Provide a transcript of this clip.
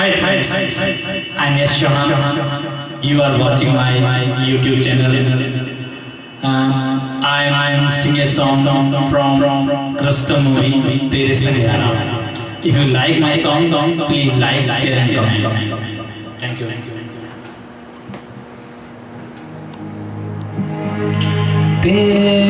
Hi friends, I'm Yash Chouhan. You are watching my YouTube channel. Um, I am singing a song from Rustam movie, Tere Sang Yaara. If you like my song, please like, share and comment. Thank you. Thank.